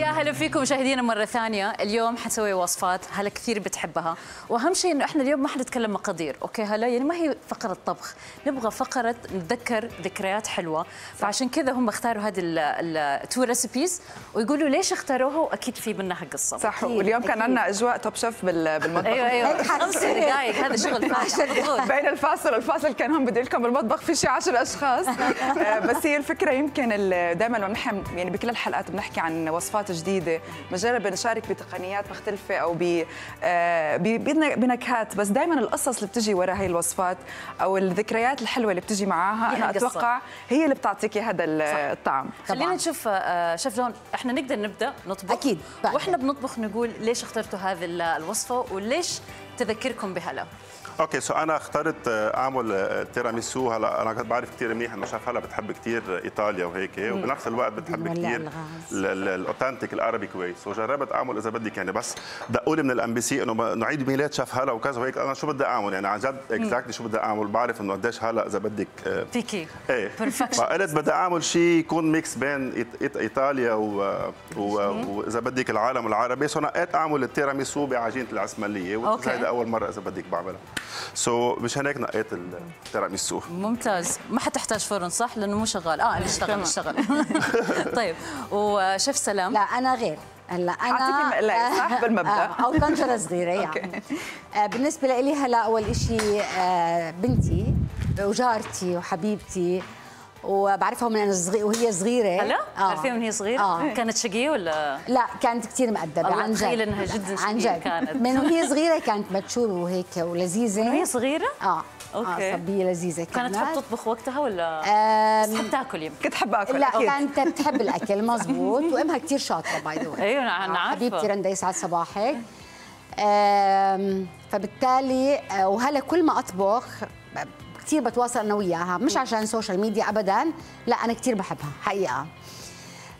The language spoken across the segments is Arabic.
يا هلا فيكم مشاهدينا مرة ثانية، اليوم حنسوي وصفات هلا كثير بتحبها، وأهم شيء إنه إحنا اليوم ما حنتكلم مقادير، okay؟ هلا يعني ما هي فقرة طبخ، نبغى فقرة نتذكر ذكريات حلوة، فعشان كذا هم اختاروا هذه ال two recipes ويقولوا ليش اختاروها؟ وأكيد في منها قصة. صح واليوم كان عندنا أجواء Top Chef بال- بالمطبخ. أيوه أيوه. خمس. دقائق هذا شغل. بين الفاصل والفاصل كان هم بدي لكم بالمطبخ في شي 10 أشخاص. آه، بس هي الفكرة يمكن دائما لما نحن يعني بكل الحلقات بنحكي عن وصفات جديدة بنجرب نشارك بتقنيات مختلفة أو ب آه، بنكهات بس دائما القصص اللي بتجي وراء هي الوصفات أو الذكريات الحلوة اللي بتجي معاها أنا. أتوقع هي اللي بتعطيكي هذا ال- الطعم خلينا. نشوف آه، شيف جون إحنا نقدر نبدأ نطبخ بعد. وإحنا بنطبخ نقول ليش اخترتوا هذه ال- الوصفة وليش تذكركم بهلا. okay so أنا اخترت آه، أعمل آه، تيراميسو. هلا أنا كنت بعرف كثير منيح إنه شيف هلا بتحب كثير إيطاليا وهيك وبنفس الوقت بتحب كثير. ال authentic way so جربت أعمل إذا بدك يعني بس دقوا لي من ال MBC انه نعيد ميلاد شيف هلا وكذا وهيك. أنا شو بدي أعمل؟ يعني عن جد exactly شو بدي أعمل؟ بعرف إنه قديش هلا إذا بدك آه، فيكي. إيه. فقلت بدي أعمل شيء يكون mix بين إيطاليا. وإذا بدك العالم العربي. so نقيت أعمل التيراميسو بعجينة العسمليه أوكي. وهذا اول مرة إذا بدك بعملها. so مشان هيك نقيت التيراميسو ممتاز. ما حتحتاج فرن صح؟ لأنه مو شغال. آه اللي اشتغل اشتغل. طيب. وشيف سلام؟ لا أنا غير. هلأ أنا مقلاية، صح؟ بالمبدأ. آه، أو طنجره صغيرة يعني. آه، بالنسبة لي هلأ أول شيء بنتي وجارتي وحبيبتي وبعرفها من أنا صغيره وهي صغيرة. هلا؟ آه. عارفين من هي صغيرة؟ آه. كانت شقية ولا؟ لا كانت كثير مؤدبه عن جد. إنها جداً عن شقية جد. كانت. من وهي صغيرة كانت متشور وهيك ولذيذة. من وهي صغيرة؟ آه. أوكي. آه صبيه لذيذة كانت تحب تطبخ وقتها ولا؟ آم، بس تحب تاكل يمكن كنت حابه أكل لا أكيد. كانت بتحب الأكل مزبوط. وأمها كثير شاطرة by the أيوه أنا أنا عارفة. حبيبتي رندا يسعد صباحك. فبالتالي آه، وهلا كل ما أطبخ كثير بتواصل أنا وياها مش عشان social media ابدا لا أنا كثير بحبها حقيقة.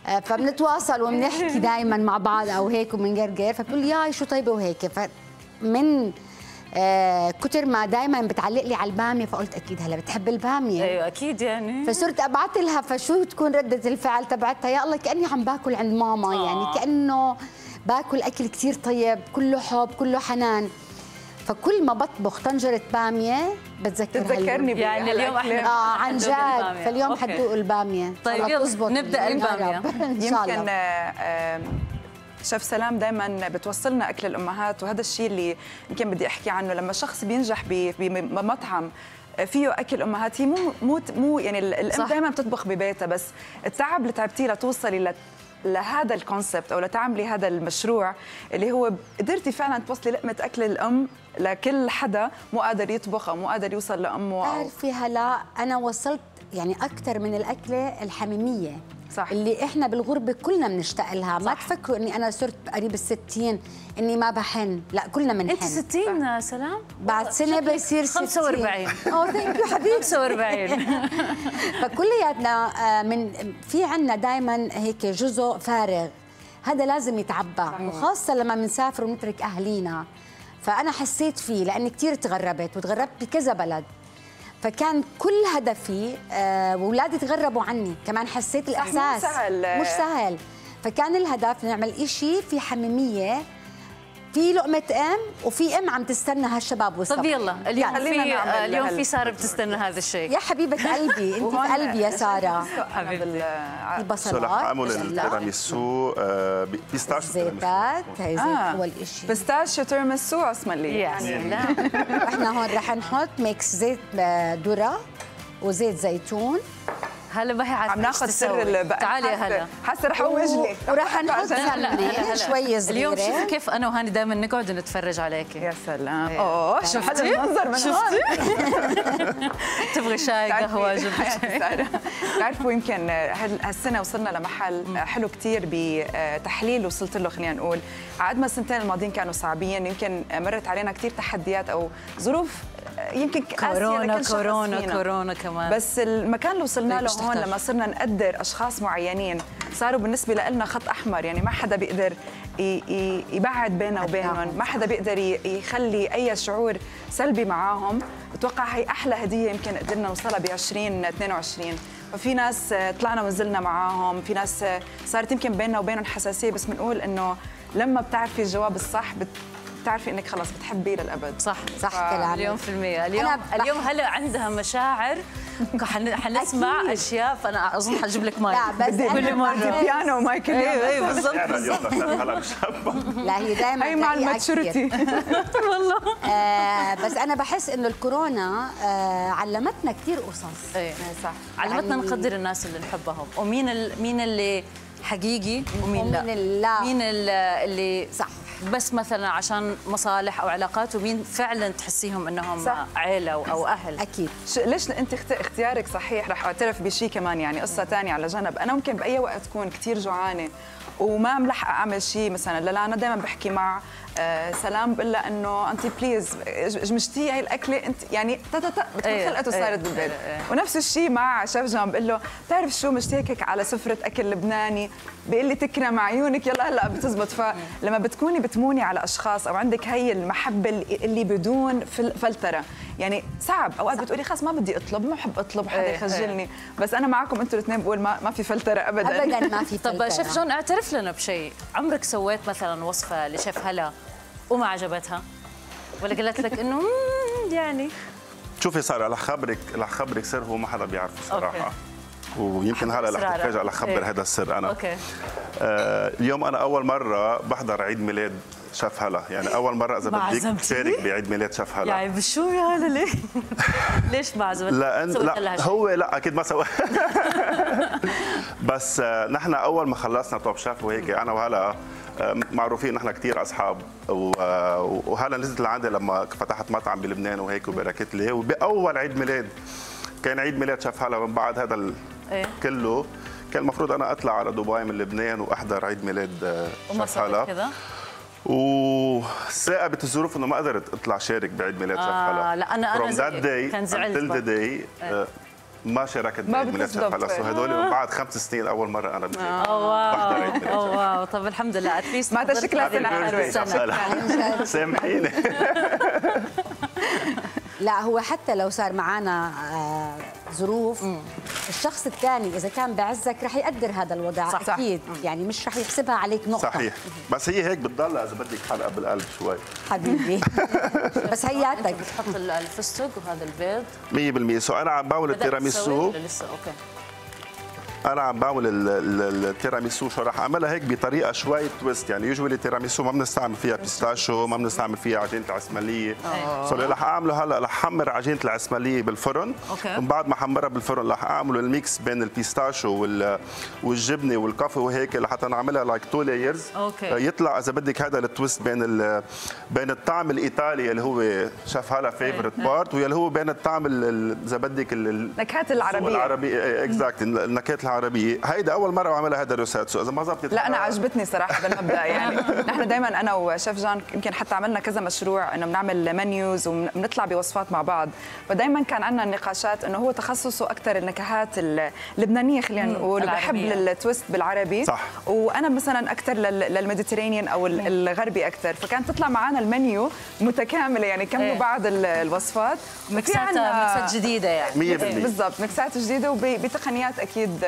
آه، فبنتواصل وبنحكي دائما مع بعض أو هيك وبنقرقر فبتقول ياي شو طيبة وهيك. فمن آه كتر ما دائما بتعلق لي على البامية فقلت أكيد هلا بتحب البامية. أيوه أكيد يعني. فصرت أبعث لها فشو تكون ردة الفعل تبعتها؟ يا الله كأني عم باكل عند ماما آه. يعني كأنه باكل أكل كثير طيب كله حب كله حنان. فكل ما بطبخ طنجرة بامية بتذكرها تتذكرني اليوم. يعني اليوم. إحنا- آه عن. جد فاليوم. حتدوق البامية طيب يلا،. إن شاء يمكن الله آه، آه، شيف سلام دائما بتوصلنا أكل الأمهات وهذا الشيء اللي يمكن بدي أحكي عنه لما شخص بينجح بمطعم فيه أكل أمهات هي مو مو مو يعني. الأم دائما بتطبخ ببيتها بس التعب اللي تعبتيه لتوصلي لت لهذا الكونسبت أو لتعملي هذا المشروع اللي هو قدرتي فعلا توصلي لقمة أكل الأم لكل حدا مو قادر يطبخ أو مو قادر يوصل لأمه أو بتعرفي هلا أنا وصلت يعني أكثر من الأكلة الحميمية صح. اللي إحنا بالغربة كلنا بنشتاق لها. ما تفكروا إني أنا صرت قريب الستين إني ما بحن. لا كلنا بنحن. أنت 60 سلام؟ بعد سنة بصير 45 oh thank you حبيبتي. 45 فكلياتنا آه، من في عنا دائما هيك جزء فارغ. هذا لازم يتعبى. وخاصة لما بنسافر ونترك اهالينا فأنا حسيت فيه لأني كثير تغربت وتغربت بكذا بلد. فكان كل هدفي آه، واولادي تغربوا عني. كمان حسيت الإحساس. سهل. مش سهل. فكان الهدف نعمل إشي في حميمية في لقمة ام وفي ام عم تستنى هالشباب والصبح طب يلا اليوم خلينا في نعمل اليوم في سارة بتستنى هذا الشيء. يا حبيبة قلبي أنت في قلبي يا سارة. حبيبتي. سو البصلات الله. التيراميسو آه، بيستاشيو زيتات. هي زيت آه. أول شيء بيستاشيو تيرمسو عسملي يا سلام إحنا هون رح نحط ميكس زيت ذرة وزيت زيتون. هلا ما هي عارفه عم ناخذ. سر البقى تعالي يا هلا. حاسة رح اوج ورح نحط سمنه هلا شوية اليوم صغيره شوفي كيف أنا وهاني دائما نقعد نتفرج عليكي. يا سلام. أوه شو هذا شفتي؟ المنظر من هون. تبغي شاي قهوة بتعرفوا يمكن هال- هالسنة وصلنا لمحل حلو كتير بتحليل وصلت له خلينا نقول. عقد ما السنتين الماضيين كانوا صعبين يمكن مرت علينا كتير تحديات أو ظروف يمكن كورونا كورونا فينا. كورونا كمان. بس المكان اللي وصلنا طيب، له هون؟ لما صرنا نقدر أشخاص معينين صاروا بالنسبة لنا خط أحمر يعني ما حدا بيقدر يبعد بيننا وبينهم. ما حدا بيقدر يخلي أي شعور سلبي معاهم. بتوقع هي أحلى هدية يمكن قدرنا نوصلها ب 2022 ففي ناس طلعنا ونزلنا معاهم. في ناس صارت يمكن بيننا وبينهم حساسية بس بنقول إنه لما بتعرفي الجواب الصح بت- بتعرفي إنك خلص بتحبيه للأبد. صح صح كلامك. مليون في المية. اليوم بح- اليوم هلا عندها مشاعر. حن- حنسمع أكيد. أشياء فأنا أظن حجيب لك ماي لا بس بدي مرة- بيانو ومايكل أيوه أيوه بالضبط يعني اليوم لا هي دائما هي مع الماتشورتي. والله. آه بس أنا بحس إنه الكورونا آه علمتنا كثير قصص. إيه صح. علمتنا يعني- نقدر الناس اللي نحبهم. ومين ال... مين اللي حقيقي ومين لا. ومين اللي لا. مين ال- اللي صح. بس مثلا عشان مصالح أو علاقات ومين فعلا تحسيهم إنهم صح. عيلة أو أو أهل؟ أكيد. ليش أنت اخت- اختيارك صحيح رح أعترف بشيء كمان يعني قصة ثانية على جنب. أنا ممكن بأي وقت اكون كثير جوعانة وما ملحقه أعمل شيء مثلا. لا لا أنا دائما بحكي مع آه سلام بقول لها إنه انت بليز جمشتي هاي الأكلة. انت يعني تا تا تا بتكون إيه، خلقت إيه، وصارت بالبيت. إيه، إيه. ونفس الشيء مع شيف جان بقول له بتعرف شو مشتاقك على سفرة أكل لبناني؟ بيقول لي تكرم عيونك. يلا هلأ بتزبط. فلما بتكوني بتموني على أشخاص أو عندك هي المحبة اللي بدون فل- فلترة يعني صعب. أوقات بتقولي خلص ما بدي أطلب ما بحب أطلب حدا إيه، يخجلني. بس أنا معكم أنتم الاثنين بقول ما, ما في فلترة ابدا. ابدا ما في طب فلترة. شيف جان اعترف لنا بشيء. عمرك سويت مثلا وصفة لشيف هلا وما عجبتها؟ ولا قالت لك إنه "مم، يعني؟ شوفي سارة رح خبرك رح خبرك سر هو ما حدا بيعرفه صراحة. أوكي. ويمكن هلا رح. تتفاجئ رح اخبر إيه. هذا السر أنا. أوكي. آه اليوم أنا أول مرة بحضر عيد ميلاد شيف هلا يعني أول مرة إذا بدك عزمتني؟ شارك بعيد ميلاد شيف هلا يعني بشو يا هلا ليه؟ ليش ما عزمتك؟ لأن لا؟ هو لا أكيد ما سوى بس آه، نحن أول ما خلصنا توب شيف وهيك أنا وهلا آه، معروفين نحن كثير أصحاب آه، وهلا نزلت لعندي لما فتحت مطعم بلبنان وهيك وباركت لي وباول عيد ميلاد كان عيد ميلاد شيف هلا من بعد هذا ال- إيه. كله كان المفروض أنا أطلع على دبي من لبنان وأحضر عيد ميلاد شيف هلا؟ وثاقبت الظروف إنه ما قدرت أطلع شارك بعيد ميلاد شيف آه، لا، From that زيك. day كان زعلت day آه، ما شاركت بعيد ميلاد شيف بتصدق. هلا سو هدول من بعد خمس سنين أول مرة أنا بحضر oh wow. طب الحمد لله. at least ما شكلها. سنة. سامحيني. لا هو حتى لو صار معنا آه، ظروف الشخص الثاني إذا كان بعزك رح يقدر هذا الوضع صح. أكيد. يعني مش رح يحسبها عليك نقطة. صحيح. بس هي هيك بتضلها إذا بدك حلقة بالقلب شوي. حبيبي. بس هياتك بتحط ال- الفستق وهذا البيض؟ 100% so أنا عم تسوي التيراميسو. لسه؟ أوكي. أنا عم بعمل ال- ال- التيراميسو شو رح أعملها هيك بطريقة شوي twist يعني usually التيراميسو ما بنستعمل فيها pistachio ما بنستعمل فيها عجينة العسمليه so اللي رح أعمله هلأ؟ رح أحمر عجينة العسمليه بالفرن أوكي. ومن بعد ما أحمرها بالفرن رح اعمل ال mix بين ال pistachio وال والجبنة وال coffee وهيك لحتى نعملها like two layers. يطلع إذا بدك هذا ال twist بين ال- بين الطعم الإيطالي اللي هو شيف هلا favorite part واللي هو بين الطعم ال- ال- إذا بدك ال- ال- نكهات العربية. العربية exact العربية هيدا أول مرة بعملها هذا ال recette so إذا ما زبطت لا أنا عجبتني صراحة بالمبدأ يعني. نحن دائما أنا وشيف جان يمكن حتى عملنا كذا مشروع إنه بنعمل menus وبنطلع بوصفات مع بعض. فدائما كان عندنا نقاشات إنه هو تخصصه أكثر النكهات اللبنانية خلينا نقول. بحب. ال twist بالعربي. صح. وأنا مثلا أكثر لل Mediterranean أو ال- الغربي أكثر فكانت تطلع معنا المنيو متكاملة يعني. كملوا إيه. بعض ال- الوصفات. mixات جديدة يعني. 100% بالضبط. mixات جديدة وبتقنيات أكيد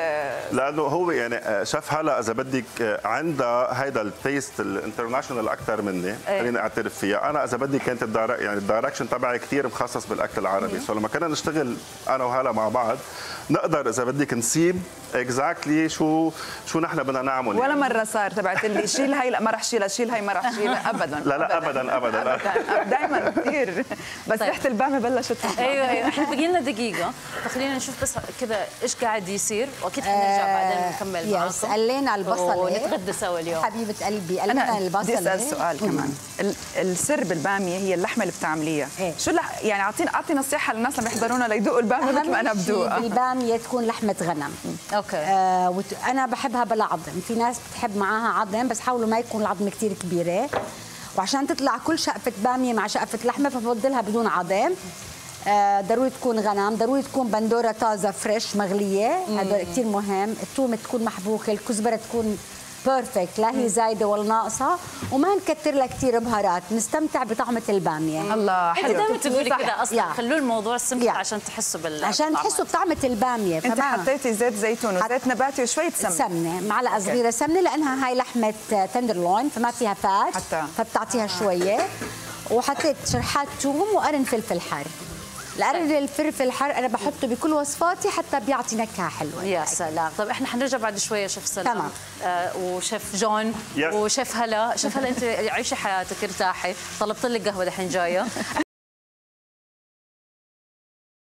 لأنه هو يعني آه، شيف هلا إذا بدك آه، عندها هيدا ال taste ال international أكثر مني خليني أعترف فيها. أنا إذا بدي كانت ال direc- يعني ال direction تبعي كثير مخصص بالأكل العربي. so لما كنا نشتغل أنا وهلا مع بعض نقدر إذا بدك نسيب exactly شو شو نحن بدنا نعمل؟ ولا يعني. مرة صار تبعت اللي شيل هاي لا ما رح شيلها شيل هاي ما رح شيلها. ابدا لا لا ابدا. ابدا دائما كثير بس طيب. ريحة البامه بلشت. أيوه أيوه. إحنا باقي لنا دقيقة. فخلينا نشوف بس كذا إيش قاعد يصير. وأكيد حنرجع بعدين نكمل معاكم. yes قلينا البصله ونتغدى سوا اليوم. حبيبة قلبي قلينا أنا البصله بدي أسأل سؤال كمان. ال- السر بالبامية هي اللحمة اللي بتعمليها. إيه. شو. يعني اعطينا أعطي نصيحة للناس اللي بيحضرونا ليدوقوا الباميه مثل ما أنا بدوقها بالباميه تكون لحمة غنم. okay آه وت... أنا بحبها بلا عظم في ناس بتحب معاها عظم بس حاولوا ما يكون العظم كتير كبيرة. وعشان تطلع كل شقفة بامية مع شقفة لحمة فبفضلها بدون عظم. آه ضروري تكون غنم ضروري تكون بندورة طازة fresh مغلية. هذا كثير مهم. الثوم تكون محبوكة الكزبرة تكون perfect لا هي زايدة ولا ناقصة وما نكتر لها كثير بهارات. نستمتع بطعمة البامية. الله حلو. دائما تقولي. كذا أصلا يا. خلوا الموضوع simple يا. عشان تحسوا بال عشان. تحسوا بطعمة البامية. أنت حطيتي زيت زيتون وزيت نباتي وشوية سمنة. سمنة معلقة صغيرة سمنة لأنها هاي لحمة تندرلوين فما فيها فات حتى. فبتعطيها شوية. وحطيت شرحات ثوم وقرن فلفل حار. القرن الفلفل الحار أنا بحطه بكل وصفاتي حتى بيعطي نكهة حلوة. يا سلام. طب إحنا حنرجع بعد شوية شيف سلام. تمام. آه وشيف جون Yes. وشيف هلا. شيف هلا أنت عيشي حياتك ارتاحي. طلبت لك قهوة دحين جاية.